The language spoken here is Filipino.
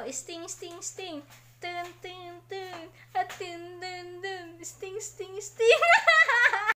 daw. Sting, sting, sting. Tun, tun, tun. At tun, tun, tun. Sting, sting, sting.